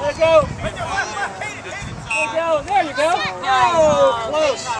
Let it go. Right there, left, left. Katie, Katie. There you go. There you go. Oh, close.